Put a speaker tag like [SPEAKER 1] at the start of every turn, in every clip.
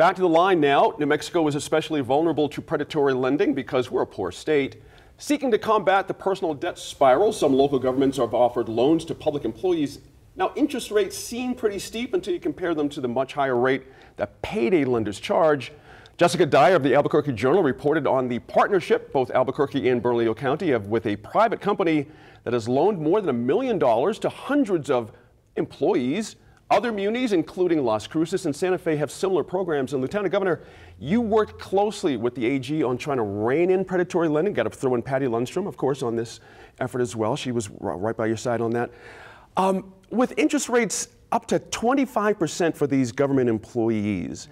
[SPEAKER 1] Back to the line now. New Mexico is especially vulnerable to predatory lending because we're a poor state. Seeking to combat the personal debt spiral, some local governments have offered loans to public employees. Now, interest rates seem pretty steep until you compare them to the much higher rate that payday lenders charge. Jessica Dyer of the Albuquerque Journal reported on the partnership both Albuquerque and Bernalillo County have with a private company that has loaned more than a million dollars to hundreds of employees. Other munis, including Las Cruces and Santa Fe, have similar programs. And Lieutenant Governor, you worked closely with the AG on trying to rein in predatory lending. Got to throw in Patty Lundstrom, of course, on this effort as well. She was right by your side on that. Um, with interest rates up to 25% for these government employees,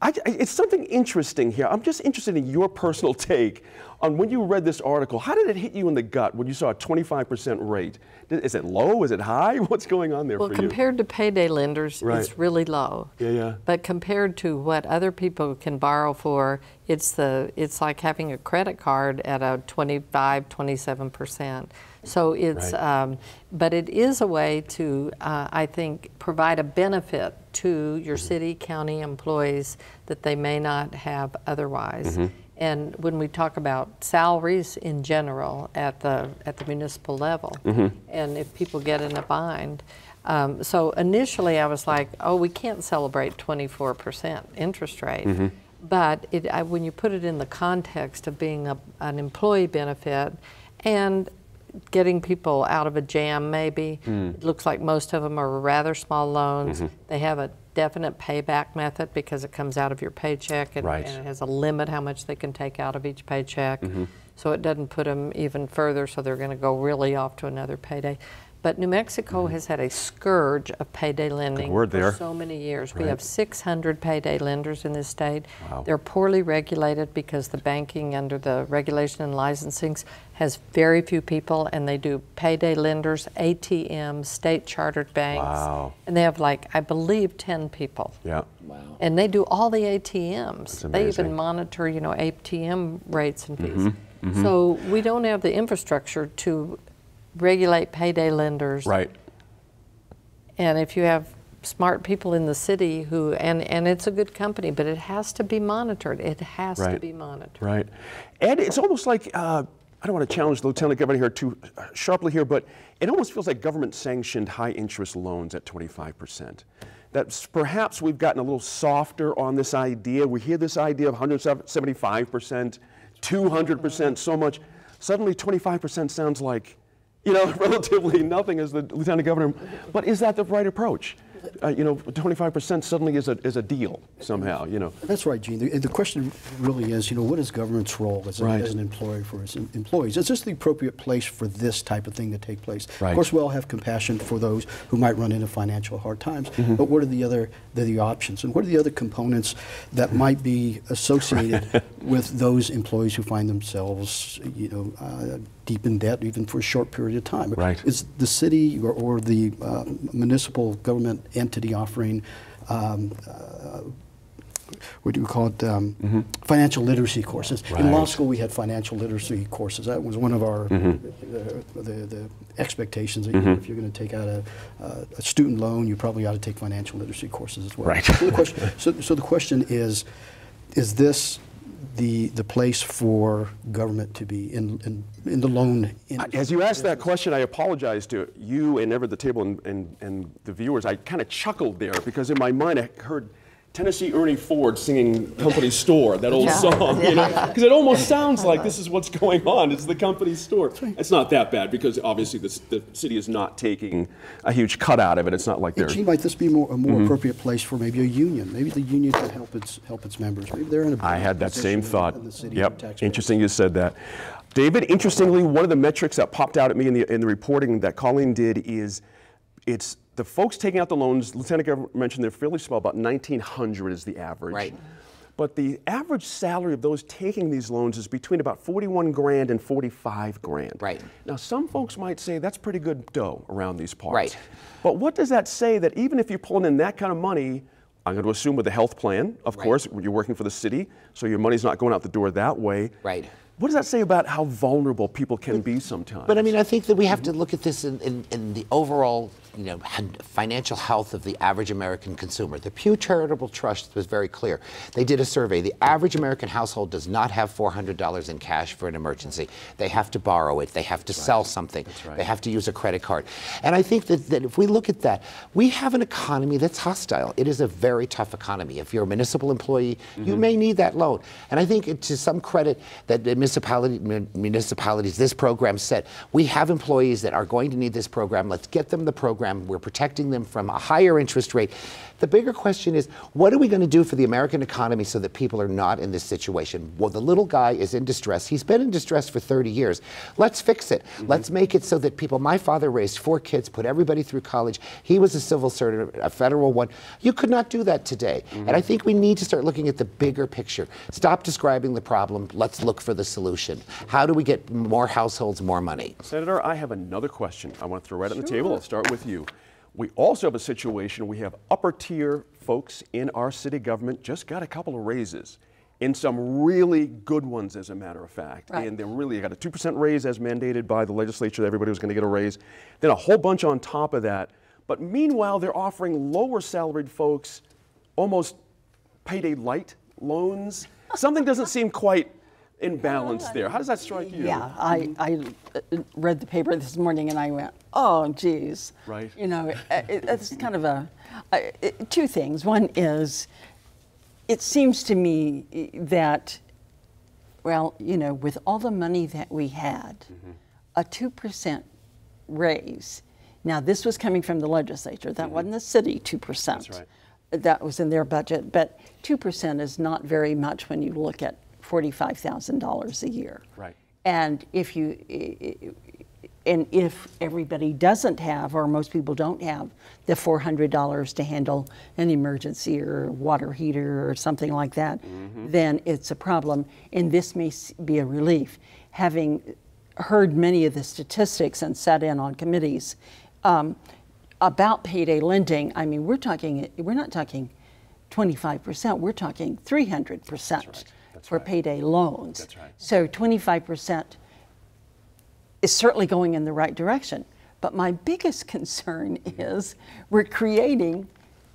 [SPEAKER 1] I, it's something interesting here. I'm just interested in your personal take on when you read this article. How did it hit you in the gut when you saw a 25% rate? Is it low? Is it high? What's going on there
[SPEAKER 2] well,
[SPEAKER 1] for
[SPEAKER 2] you? Well, compared to payday lenders, right. it's really low.
[SPEAKER 1] Yeah, yeah.
[SPEAKER 2] But compared to what other people can borrow for, it's the it's like having a credit card at a 25, 27 percent. So it's, right. um, but it is a way to, uh, I think, provide a benefit to your mm-hmm. city, county employees that they may not have otherwise. Mm-hmm. And when we talk about salaries in general at the at the municipal level, mm-hmm. and if people get in a bind, um, so initially I was like, oh, we can't celebrate 24% interest rate. Mm-hmm. But it, I, when you put it in the context of being a, an employee benefit and getting people out of a jam, maybe. Mm. It looks like most of them are rather small loans. Mm-hmm. They have a definite payback method because it comes out of your paycheck and,
[SPEAKER 1] right.
[SPEAKER 2] and it has a limit how much they can take out of each paycheck. Mm-hmm. So it doesn't put them even further, so they're going to go really off to another payday. But New Mexico mm-hmm. has had a scourge of payday lending
[SPEAKER 1] for
[SPEAKER 2] there. so many years.
[SPEAKER 1] Right.
[SPEAKER 2] We have 600 payday lenders in this state.
[SPEAKER 1] Wow.
[SPEAKER 2] They're poorly regulated because the banking under the regulation and licensing has very few people, and they do payday lenders, ATMs, state chartered banks.
[SPEAKER 1] Wow.
[SPEAKER 2] And they have like, I believe, 10 people.
[SPEAKER 1] Yeah.
[SPEAKER 3] Wow.
[SPEAKER 2] And they do all the ATMs. They even monitor, you know, ATM rates and fees. Mm-hmm. Mm-hmm. So we don't have the infrastructure to regulate payday lenders.
[SPEAKER 1] Right.
[SPEAKER 2] And if you have smart people in the city who, and, and it's a good company, but it has to be monitored. It has
[SPEAKER 1] right.
[SPEAKER 2] to be monitored.
[SPEAKER 1] Right. And it's almost like, uh, I don't want to challenge the Lieutenant Governor here too sharply here, but it almost feels like government sanctioned high interest loans at 25%. That perhaps we've gotten a little softer on this idea. We hear this idea of 175%, 200%, so much. Suddenly 25% sounds like you know, relatively nothing as the lieutenant governor. But is that the right approach? uh, you know, 25% suddenly is a, is a deal somehow, you know.
[SPEAKER 4] That's right, Gene. The, the question really is, you know, what is government's role as, a,
[SPEAKER 1] right.
[SPEAKER 4] as an employer for its employees? Is this the appropriate place for this type of thing to take place?
[SPEAKER 1] Right.
[SPEAKER 4] Of course, we all have compassion for those who might run into financial hard times, mm-hmm. but what are the other the, the options? And what are the other components that might be associated with those employees who find themselves, you know, uh, deep in debt even for a short period of time.
[SPEAKER 1] Right.
[SPEAKER 4] Is the city or, or the uh, municipal government entity offering um, uh, what do you call it? Um, mm-hmm. Financial literacy courses.
[SPEAKER 1] Right.
[SPEAKER 4] In law school, we had financial literacy courses. That was one of our mm-hmm. uh, the, the expectations. That mm-hmm. you, if you're going to take out a, uh, a, student loan, you probably ought to take financial literacy courses as well.
[SPEAKER 1] Right.
[SPEAKER 4] So the question, so, so the question is, is this the the place for government to be in in, in the loan.
[SPEAKER 1] Industry. As you asked that question, I apologize to you and ever the table and, and, and the viewers. I kind of chuckled there because in my mind I heard Tennessee Ernie Ford singing Company Store, that old yeah. song, you know, because it almost sounds like this is what's going on. It's the company store. It's not that bad because obviously the, the city is not taking a huge cut out of it. It's not like they're.
[SPEAKER 4] Gee, might this be more, a more mm-hmm. appropriate place for maybe a union? Maybe the union can help its help its members. Maybe they're in a.
[SPEAKER 1] I had that same thought. Yep. Interesting you said that. David, interestingly, one of the metrics that popped out at me in the in the reporting that Colleen did is it's the folks taking out the loans, Lieutenant Governor mentioned they're fairly small, about 1,900 is the average.
[SPEAKER 3] Right.
[SPEAKER 1] But the average salary of those taking these loans is between about 41 grand and 45 grand.
[SPEAKER 3] Right.
[SPEAKER 1] Now, some folks might say that's pretty good dough around these parts.
[SPEAKER 3] Right.
[SPEAKER 1] But what does that say that even if you're pulling in that kind of money, I'm going to assume with a health plan, of right. course, you're working for the city, so your money's not going out the door that way.
[SPEAKER 3] Right.
[SPEAKER 1] What does that say about how vulnerable people can be sometimes?
[SPEAKER 3] But I mean, I think that we have to mm-hmm. look at this in, in, in the overall you know, financial health of the average American consumer. The Pew Charitable Trust was very clear. They did a survey. The average American household does not have $400 in cash for an emergency. They have to borrow it. They have to sell something.
[SPEAKER 1] right.
[SPEAKER 3] They have to use a credit card. And I think that, that if we look at that, we have an economy that's hostile. It is a very tough economy. If you're a municipal employee, you mm-hmm. may need that loan. And I think to some credit that municipality, municipalities, this program said, we have employees that are going to need this program. Let's get them the program. We're protecting them from a higher interest rate. The bigger question is, what are we going to do for the American economy so that people are not in this situation? Well, the little guy is in distress. He's been in distress for 30 years. Let's fix it. Mm-hmm. Let's make it so that people, my father raised four kids, put everybody through college. He was a civil servant, a federal one. You could not do that today. Mm-hmm. And I think we need to start looking at the bigger picture. Stop describing the problem. Let's look for the solution. How do we get more households more money?
[SPEAKER 1] Senator, I have another question I want to throw right on the table. I'll start with you. We also have a situation we have upper tier folks in our city government just got a couple of raises. And some really good ones, as a matter of fact.
[SPEAKER 5] Right.
[SPEAKER 1] And they really got a 2% raise as mandated by the legislature. Everybody was going to get a raise. Then a whole bunch on top of that. But meanwhile, they're offering lower salaried folks almost payday light loans. Something doesn't seem quite in balance there. How does that strike you?
[SPEAKER 5] Yeah, I, I uh, read the paper this morning and I went, oh, geez.
[SPEAKER 1] Right.
[SPEAKER 5] You know, uh, it, it's kind of a, it, two things. One is, it seems to me that, well, you know, with all the money that we had, mm-hmm. a 2% raise. Now, this was coming from the legislature. That mm-hmm. wasn't the city 2%.
[SPEAKER 1] That's right.
[SPEAKER 5] That was in their budget. But 2% is not very much when you look at $45,000 a year.
[SPEAKER 1] Right.
[SPEAKER 5] And if you, and if everybody doesn't have, or most people don't have, the $400 to handle an emergency or water heater or something like that, then it's a problem. And this may be a relief. Having heard many of the statistics and sat in on committees um, about payday lending, I mean, we're talking, we're not talking 25%, we're talking 300%
[SPEAKER 1] That's
[SPEAKER 5] for
[SPEAKER 1] right.
[SPEAKER 5] payday loans.
[SPEAKER 1] That's right.
[SPEAKER 5] So 25% is certainly going in the right direction. But my biggest concern is we're creating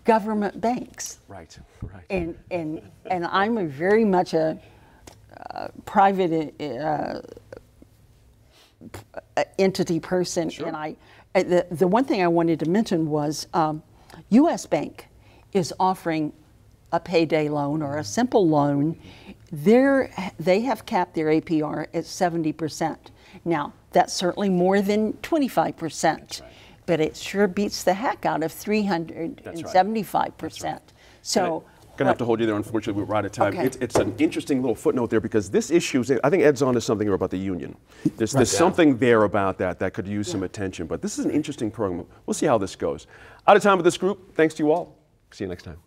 [SPEAKER 5] government banks.
[SPEAKER 1] Right, right.
[SPEAKER 5] And, and, and I'm a very much a uh, private uh, p- entity person. Sure. And I, uh, the, the one thing I wanted to mention was um, US Bank is offering a payday loan or a simple loan. They're, they have capped their APR at 70%. Now, that's certainly more than 25%, but it sure beats the heck out of 375%. So,
[SPEAKER 1] Gonna have to hold you there. Unfortunately, we're out of time.
[SPEAKER 5] Okay.
[SPEAKER 1] It's, it's an interesting little footnote there because this issue, is- I think Ed's on to something about the union. There's, there's something there about that that could use some attention. But this is an interesting program. We'll see how this goes. Out of time with this group. Thanks to you all. See you next time.